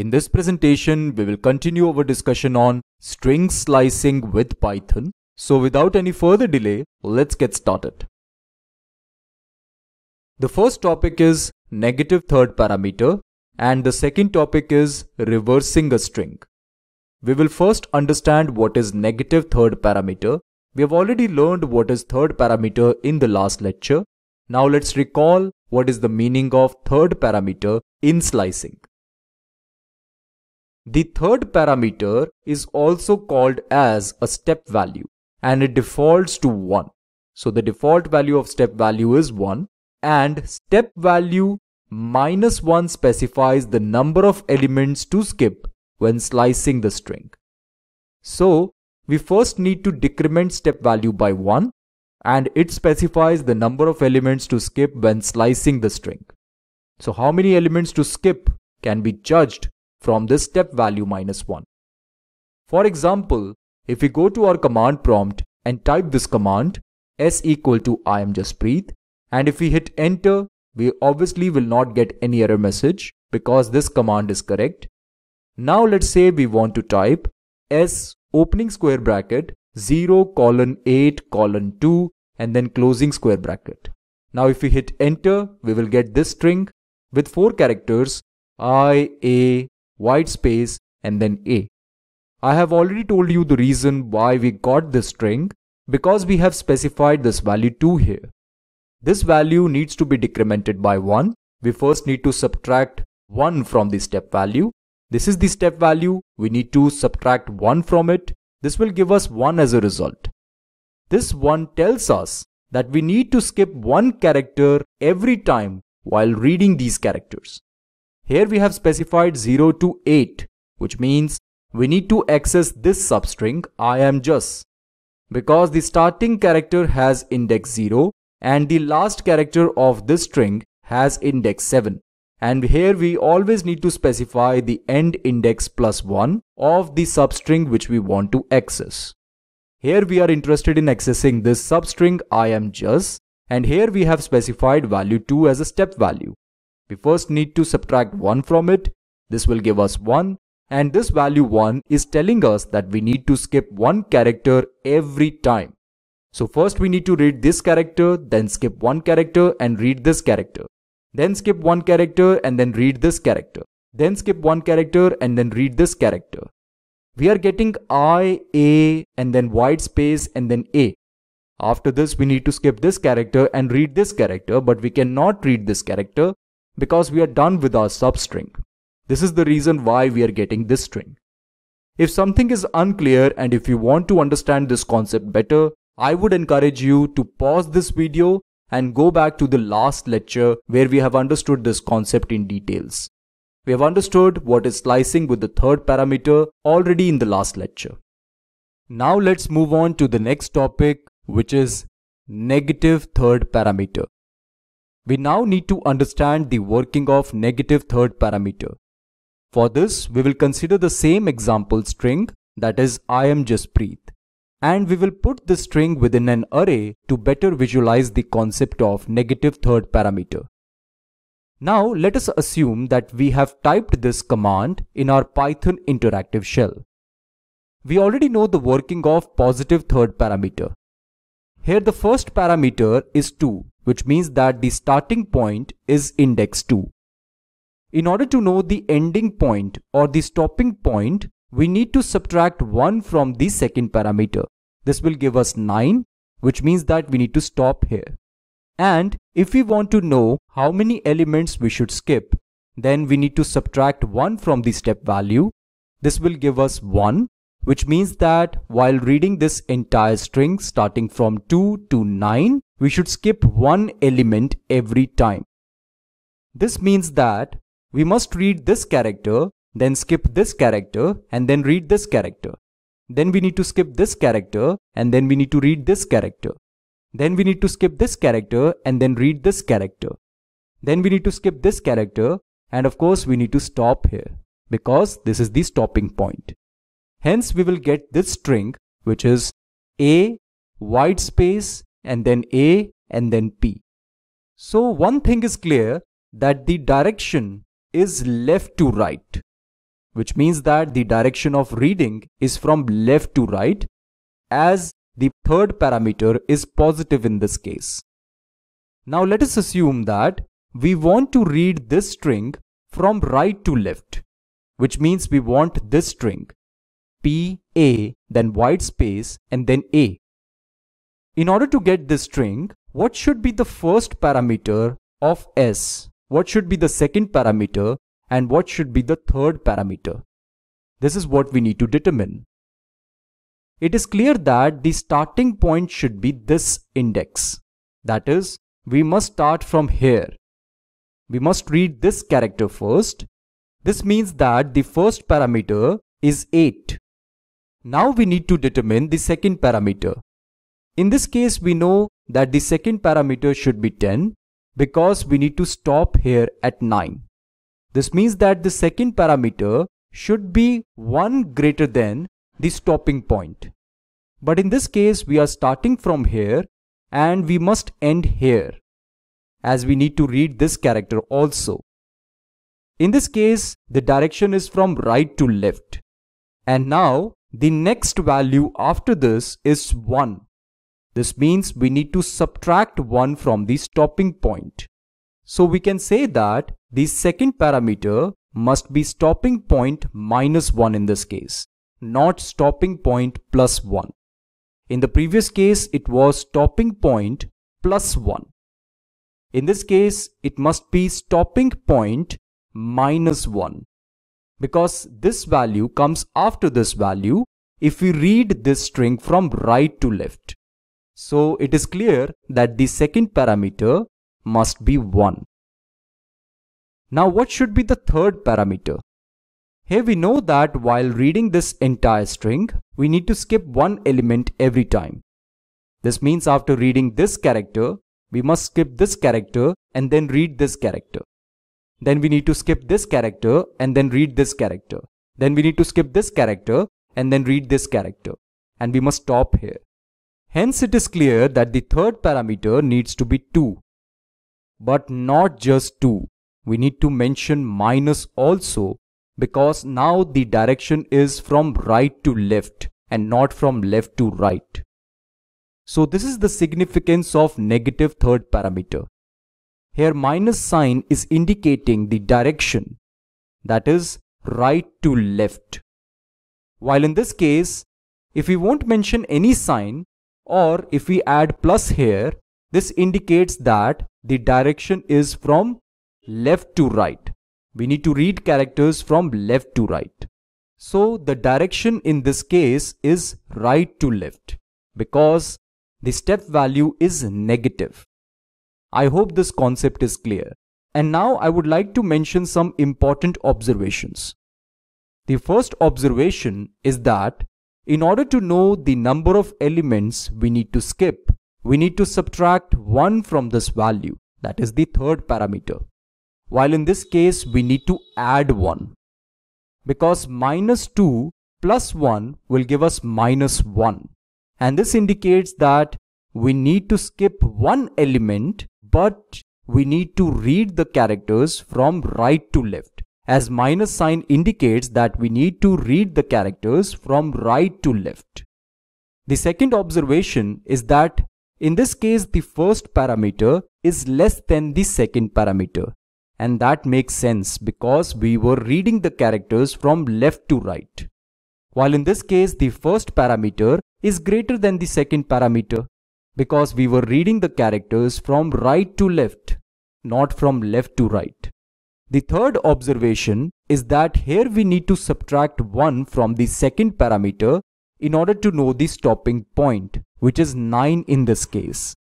In this presentation, we will continue our discussion on string slicing with Python. So without any further delay, let's get started. The first topic is negative third parameter and the second topic is reversing a string. We will first understand what is negative third parameter. We have already learned what is third parameter in the last lecture. Now let's recall what is the meaning of third parameter in slicing. The third parameter is also called as a step value and it defaults to 1. So the default value of step value is 1 and step value minus 1 specifies the number of elements to skip when slicing the string. So we first need to decrement step value by 1 and it specifies the number of elements to skip when slicing the string. So how many elements to skip can be judged from this step value minus 1. For example, if we go to our command prompt and type this command s equal to I am Jaspreet and if we hit enter, we obviously will not get any error message because this command is correct. Now let's say we want to type s opening square bracket 0 colon 8 colon 2 and then closing square bracket. Now if we hit enter, we will get this string with 4 characters I, A, white space and then A. I have already told you the reason why we got this string because we have specified this value 2 here. This value needs to be decremented by 1. We first need to subtract 1 from the step value. This is the step value. We need to subtract 1 from it. This will give us 1 as a result. This 1 tells us that we need to skip one character every time while reading these characters. Here we have specified 0 to 8, which means we need to access this substring I am just. Because the starting character has index 0 and the last character of this string has index 7. And here we always need to specify the end index plus 1 of the substring which we want to access. Here we are interested in accessing this substring I am just and here we have specified value 2 as a step value. We first need to subtract 1 from it. This will give us 1 and this value 1 is telling us that we need to skip one character every time. So first we need to read this character, then skip one character and read this character. Then skip one character and then read this character. Then skip one character and then read this character. We are getting I, A and then white space and then A. After this we need to skip this character and read this character but we cannot read this character because we are done with our substring. This is the reason why we are getting this string. If something is unclear and if you want to understand this concept better, I would encourage you to pause this video and go back to the last lecture where we have understood this concept in details. We have understood what is slicing with the third parameter already in the last lecture. Now let's move on to the next topic which is negative third parameter. We now need to understand the working of negative third parameter. For this, we will consider the same example string that is I am Jaspreet and we will put the string within an array to better visualize the concept of negative third parameter. Now let us assume that we have typed this command in our Python interactive shell. We already know the working of positive third parameter. Here the first parameter is 2 which means that the starting point is index 2. In order to know the ending point or the stopping point, we need to subtract 1 from the second parameter. This will give us 9, which means that we need to stop here. And if we want to know how many elements we should skip, then we need to subtract 1 from the step value. This will give us 1, which means that while reading this entire string starting from 2 to 9, we should skip one element every time. This means that we must read this character, then skip this character, and then read this character. Then we need to skip this character, and then we need to read this character. Then we need to skip this character, and then read this character. Then we need to skip this character, and of course we need to stop here, because this is the stopping point. Hence we will get this string, which is a white space and then A and then P. So one thing is clear that the direction is left to right. which means that the direction of reading is from left to right as the third parameter is positive in this case. Now let us assume that we want to read this string from right to left, which means we want this string P, A, then white space and then A. In order to get this string, what should be the first parameter of S? What should be the second parameter and what should be the third parameter? This is what we need to determine. It is clear that the starting point should be this index. That is, we must start from here. We must read this character first. This means that the first parameter is 8. Now we need to determine the second parameter. In this case, we know that the second parameter should be 10 because we need to stop here at 9. This means that the second parameter should be 1 greater than the stopping point. But in this case, we are starting from here and we must end here as we need to read this character also. In this case, the direction is from right to left. And now the next value after this is 1. This means we need to subtract 1 from the stopping point. So we can say that the second parameter must be stopping point minus 1 in this case, not stopping point plus 1. In the previous case, it was stopping point plus 1. In this case, it must be stopping point minus 1 because this value comes after this value if we read this string from right to left. So it is clear that the second parameter must be 1. Now what should be the third parameter? Here we know that while reading this entire string, we need to skip one element every time. This means after reading this character, we must skip this character and then read this character. Then we need to skip this character and then read this character. Then we need to skip this character and then read this character. And we must stop here. Hence it is clear that the third parameter needs to be 2. But not just 2. We need to mention minus also because now the direction is from right to left and not from left to right. So this is the significance of negative third parameter. Here minus sign is indicating the direction that is right to left. While in this case, if we won't mention any sign or if we add plus here, this indicates that the direction is from left to right. We need to read characters from left to right. So the direction in this case is right to left because the step value is negative. I hope this concept is clear. And now I would like to mention some important observations. The first observation is that in order to know the number of elements we need to skip, we need to subtract 1 from this value, that is the third parameter. While in this case, we need to add 1. Because minus 2 plus 1 will give us minus 1. And this indicates that we need to skip one element but we need to read the characters from right to left as minus sign indicates that we need to read the characters from right to left. The second observation is that in this case the first parameter is less than the second parameter and that makes sense because we were reading the characters from left to right. While in this case the first parameter is greater than the second parameter because we were reading the characters from right to left, not from left to right. The third observation is that here we need to subtract 1 from the second parameter in order to know the stopping point, which is 9 in this case.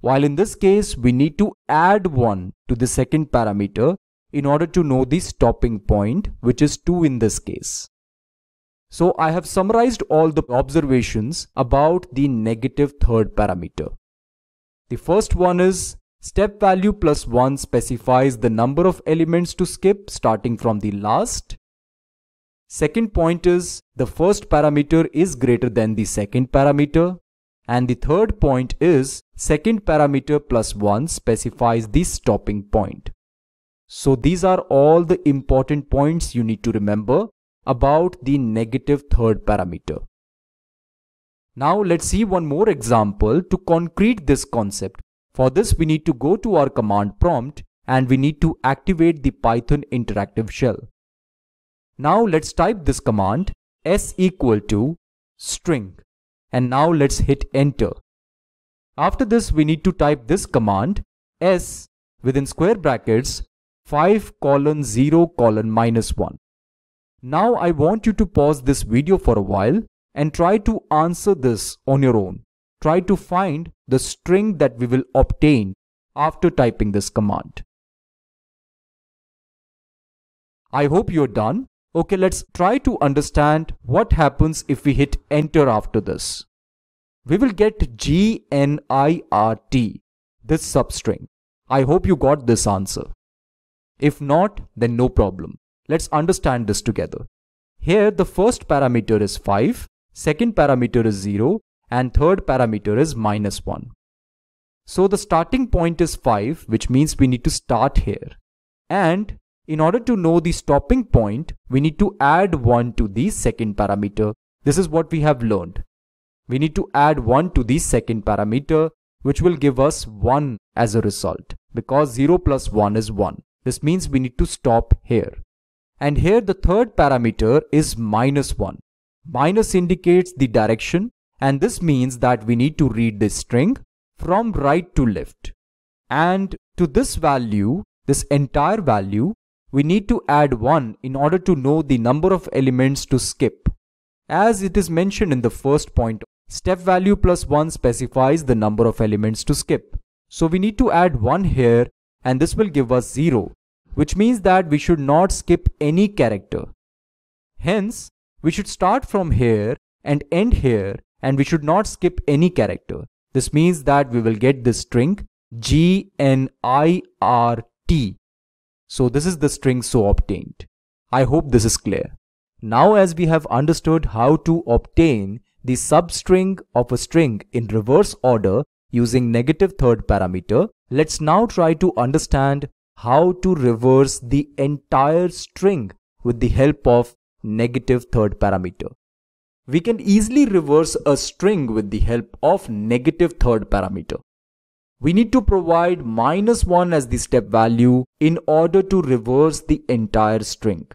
While in this case, we need to add 1 to the second parameter in order to know the stopping point, which is 2 in this case. So I have summarized all the observations about the negative third parameter. The first one is step value plus 1 specifies the number of elements to skip starting from the last. Second point is the first parameter is greater than the second parameter. And the third point is second parameter plus 1 specifies the stopping point. So these are all the important points you need to remember about the negative third parameter. Now let's see one more example to concrete this concept. For this we need to go to our command prompt and we need to activate the Python interactive shell. Now let's type this command s equal to string and now let's hit enter. After this we need to type this command s within square brackets 5 colon 0 colon minus 1. Now I want you to pause this video for a while and try to answer this on your own. Try to find the string that we will obtain after typing this command. I hope you're done. Okay, let's try to understand what happens if we hit enter after this. We will get G-N-I-R-T, this substring. I hope you got this answer. If not, then no problem. Let's understand this together. Here the first parameter is 5 second parameter is 0 and third parameter is minus 1. So the starting point is 5 which means we need to start here. And in order to know the stopping point, we need to add 1 to the second parameter. This is what we have learned. We need to add 1 to the second parameter which will give us 1 as a result because 0 plus 1 is 1. This means we need to stop here. And here the third parameter is minus 1. Minus indicates the direction and this means that we need to read this string from right to left. And to this value, this entire value, we need to add 1 in order to know the number of elements to skip. As it is mentioned in the first point, step value plus 1 specifies the number of elements to skip. So we need to add 1 here and this will give us 0, which means that we should not skip any character. Hence, we should start from here and end here and we should not skip any character. This means that we will get this string G-N-I-R-T. So this is the string so obtained. I hope this is clear. Now as we have understood how to obtain the substring of a string in reverse order using negative third parameter, let's now try to understand how to reverse the entire string with the help of negative third parameter. We can easily reverse a string with the help of negative third parameter. We need to provide minus 1 as the step value in order to reverse the entire string.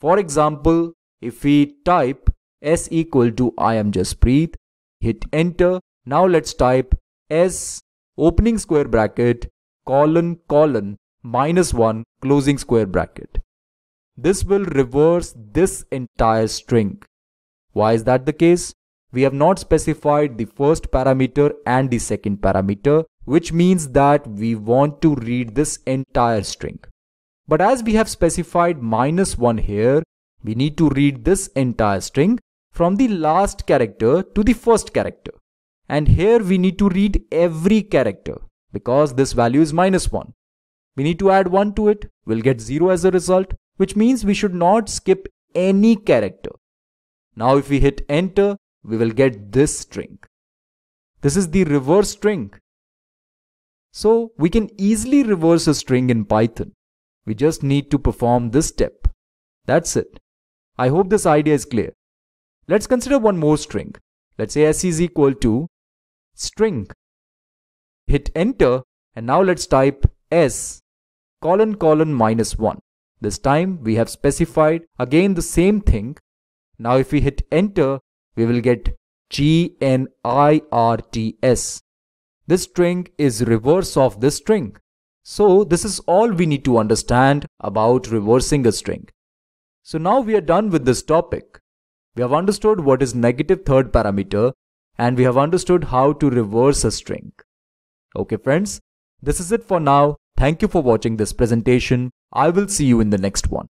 For example, if we type s equal to I am Jaspreet, hit enter. Now let's type s opening square bracket colon colon minus 1 closing square bracket. This will reverse this entire string. Why is that the case? We have not specified the first parameter and the second parameter, which means that we want to read this entire string. But as we have specified minus 1 here, we need to read this entire string from the last character to the first character. And here we need to read every character because this value is minus 1. We need to add 1 to it, we'll get 0 as a result which means we should not skip any character. Now if we hit enter, we will get this string. This is the reverse string. So we can easily reverse a string in Python. We just need to perform this step. That's it. I hope this idea is clear. Let's consider one more string. Let's say s is equal to string. Hit enter and now let's type s colon colon minus 1. This time we have specified again the same thing. Now if we hit enter, we will get G-N-I-R-T-S. This string is reverse of this string. So this is all we need to understand about reversing a string. So now we are done with this topic. We have understood what is negative third parameter and we have understood how to reverse a string. Okay friends, this is it for now. Thank you for watching this presentation. I will see you in the next one.